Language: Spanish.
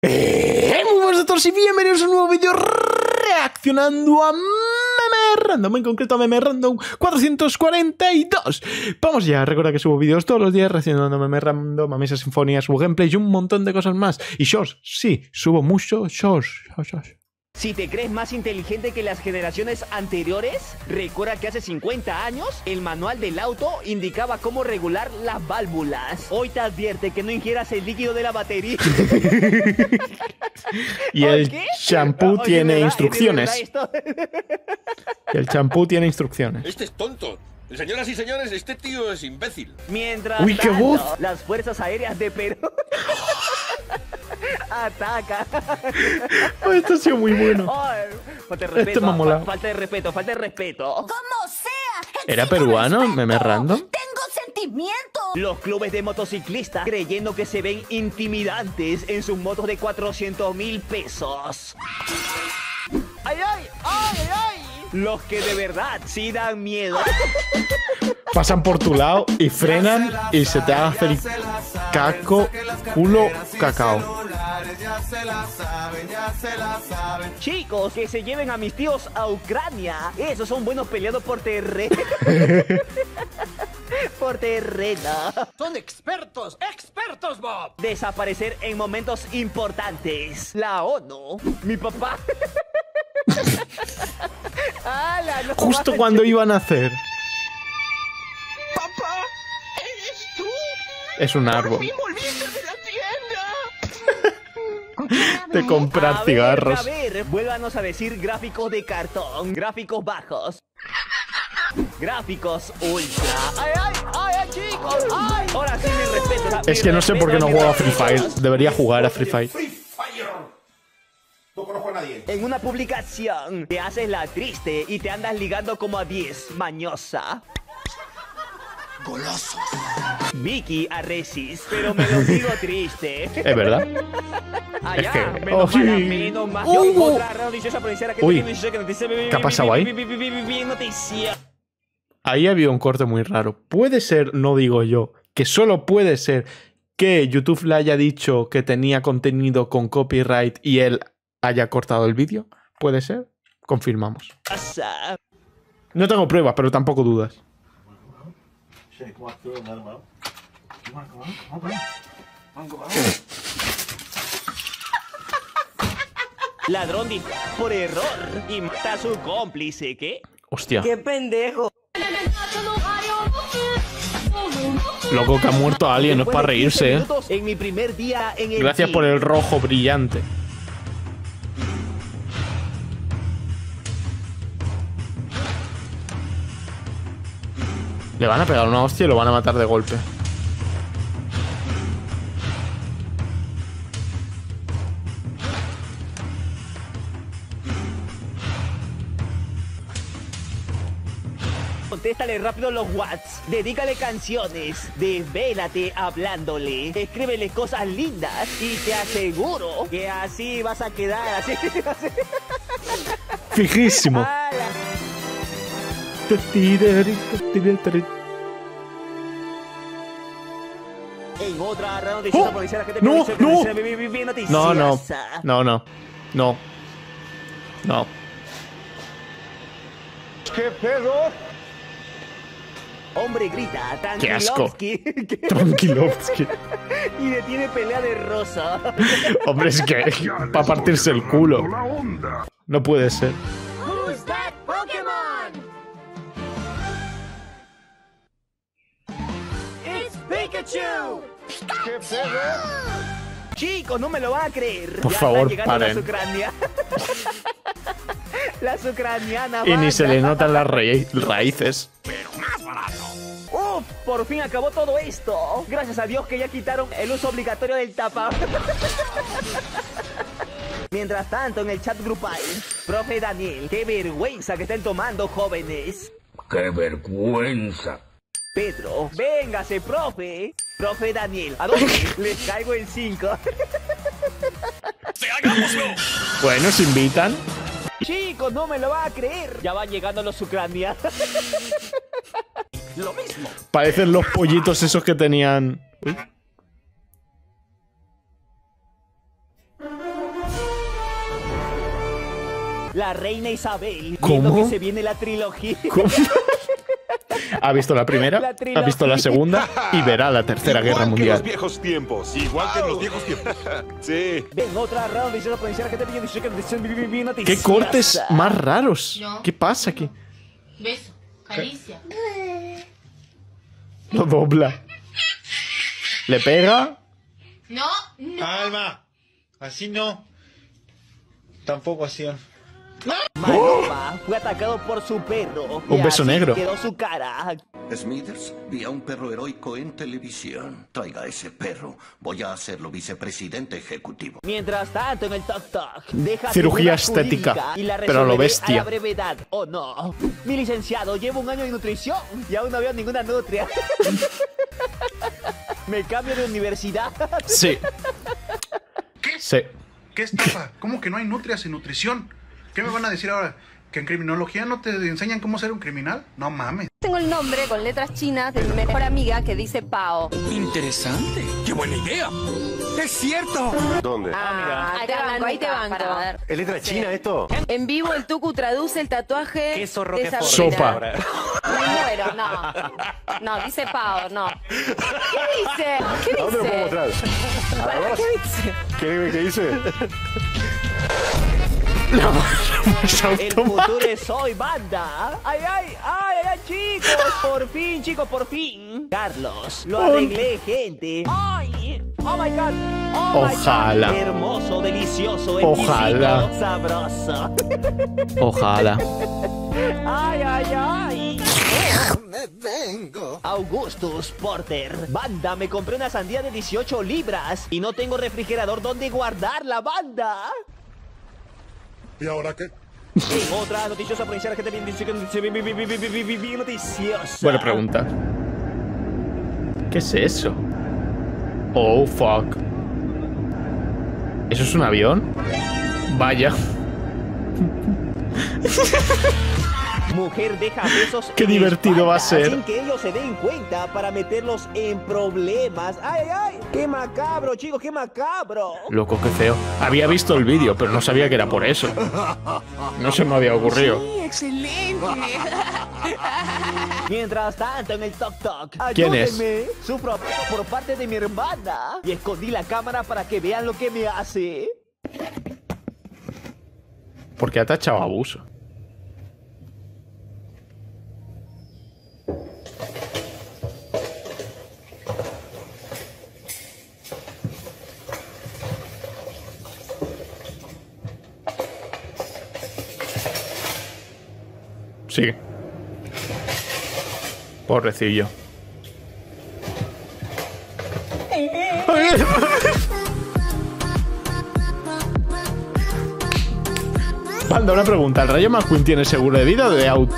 Eh, muy buenos a todos y bienvenidos a un nuevo vídeo reaccionando a Meme Random, en concreto a Meme Random 442. Vamos ya, recuerda que subo vídeos todos los días reaccionando a Meme Random, a Mesa Sinfonía, subo gameplay y un montón de cosas más. Y shorts, sí, subo mucho shorts, shorts, shorts. Si te crees más inteligente que las generaciones anteriores, recuerda que hace 50 años el manual del auto indicaba cómo regular las válvulas. Hoy te advierte que no ingieras el líquido de la batería. Y el ¿Qué? shampoo Oye, tiene ¿verdad? instrucciones. El champú tiene instrucciones. Este es tonto. Señoras y señores, este tío es imbécil. Mientras Uy, qué tanto, voz. las fuerzas aéreas de Perú atacan. Oh, esto ha sido muy bueno. Falta de respeto, Este me ha molado. fa- falta de respeto, falta de respeto. Como sea. ¿Era peruano, respeto. Meme Random? Tengo sentimientos. Los clubes de motociclistas creyendo que se ven intimidantes en sus motos de 400 mil pesos. ¡Ay, ay! ¡Ay, ay, ay! Los que de verdad sí dan miedo. Pasan por tu lado y frenan y se te hace el caco, culo, cacao. Chicos, que se lleven a mis tíos a Ucrania. Esos son buenos peleando por terreno. por terreno. Son expertos, expertos, Bob. Desaparecer en momentos importantes. La ONU. Mi papá. ¡Hala, no Justo manches! cuando iban a hacer. Papá, ¿eres tú? Es un árbol. ¡Y volviste de la De comprar A ver, cigarros. A ver, vuélvanos a decir gráficos de cartón, gráficos bajos. Gráficos ultra. ¡Ay, ay, ay, ay, chicos! ¡Ay! Ahora sí me respeto. Es que no sé por qué no juego a Free Fire. Debería jugar a Free Fire. Free Fire. No conozco a nadie. En una publicación te haces la triste y te andas ligando como a 10, mañosa. Vicky Arresis, pero me lo digo triste. Es verdad. Allá, Es que- menos oh. Uh. Yo, otra noticiosa que Uy. tiene noticia que noticia, ¿Qué ha pasado ahí? noticia. Ahí había un corte muy raro. Puede ser, no digo yo, que solo puede ser que YouTube le haya dicho que tenía contenido con copyright y él haya cortado el vídeo. ¿Puede ser? Confirmamos. No tengo pruebas, pero tampoco dudas. Ladrón dispara por error y mata a su cómplice, ¿qué? Hostia. ¡Qué pendejo! Loco que ha muerto alguien, no es para de 15 reírse, ¿eh? En mi primer día en el Gracias por el rojo brillante. Le van a pegar una hostia y lo van a matar de golpe. Contéstale rápido los whats, dedícale canciones, desvélate hablándole, escríbele cosas lindas y te aseguro que así vas a quedar así. así. Fijísimo. En otra noticiosa ¡Oh! la gente ¡No, no! No, no. No, no. No. No. ¿Qué pedo? Hombre grita, ¡Qué asco! Tranquilovsky, Tranquilovsky. y detiene pelea de rosa. Hombre, es que para partirse el culo. No puede ser. Pikachu. Chicos, no me lo van a creer. Por Ya favor, paren. Las ucranianas. las ucranianas. Y ni se le notan las raí- raíces. Uf, por fin acabó todo esto. Gracias a Dios que ya quitaron el uso obligatorio del tapa. Mientras tanto, en el chat grupal, profe Daniel, qué vergüenza que estén tomando jóvenes. ¡Qué vergüenza! Pedro. Véngase, profe. Profe Daniel. ¿A dónde? Les caigo en cinco. ¡Hagámoslo! Bueno, ¿se invitan? Chicos, no me lo va a creer. Ya van llegando los ucranianos. lo mismo. Parecen los pollitos esos que tenían. La reina Isabel. ¿Cómo? que se viene la trilogía. ¿Cómo? Ha visto la primera, La ha visto la segunda y verá la tercera guerra Igual que en mundial. los viejos tiempos. Igual que en los viejos tiempos. sí. Ven otra round y se lo pronunciar gente bien dice que dicen bien bien ¿Qué cortes más raros? No. ¿Qué pasa aquí? Beso, caricia. Lo dobla. Le pega. No, no. Alma, así no. Tampoco así. Maloma fue atacado por su perro. Un y beso así negro. Quedó su cara. Smithers, vi a un perro heroico en televisión. Traiga ese perro. Voy a hacerlo vicepresidente ejecutivo. Mientras tanto, en el Tok Tok, deja Cirugía estética, y la pero a lo bestia. A la brevedad, ¿o no? Mi licenciado, llevo un año de nutrición y aún no veo ninguna nutria. Me cambio de universidad. Sí. ¿Qué? Sí. ¿Qué estafa? ¿Cómo que no hay nutrias en nutrición? ¿Qué me van a decir ahora? ¿Que en criminología no te enseñan cómo ser un criminal? No mames. Tengo el nombre con letras chinas de mi mejor amiga que dice Pao. Interesante. ¡Qué buena idea! ¡Es cierto! ¿Dónde? Ah, ahí te banco, ahí te banco. ¿Es letra china esto? En vivo el Tucu traduce el tatuaje Queso de. Sopa. Me muero, no. No, dice Pao, no. ¿Qué dice? ¿Qué ¿A dónde lo puedo dice? mostrar? ¿Qué dice? ¿Qué, qué dice? El futuro es hoy, banda. Ay, ay, ay, ay, ay, chicos. Por fin, chicos, por fin. Carlos, lo arreglé, gente. Ay, oh my god. Oh my. God. Hermoso, delicioso, Ojalá. exquisito, sabroso. Ojalá. Ay, ay, ay. Me vengo. Augustus Porter. Banda, me compré una sandía de 18 libras y no tengo refrigerador donde guardar la banda. ¿Y ahora qué? Otra noticiosa provincial que te bien noticiosa. Buena pregunta. ¿Qué es eso? Oh, fuck. ¿Eso es un avión? Vaya. Mujer deja besos Qué en divertido va a ser. Sin que ellos se den cuenta para meterlos en problemas. ¡Ay, ay! ¡Qué macabro, chicos! ¡Qué macabro! Loco, qué feo. Había visto el vídeo, pero no sabía que era por eso. No se me había ocurrido. excelente. Mientras tanto, en el Tok Tok, ¿Quién es? Sufro abuso por parte de mi hermana. Y escondí la cámara para que vean lo que me hace. Porque ha tachado abuso. Sigue. Pobrecillo. Banda, una pregunta. ¿El Rayo McQueen tiene seguro de vida o de auto?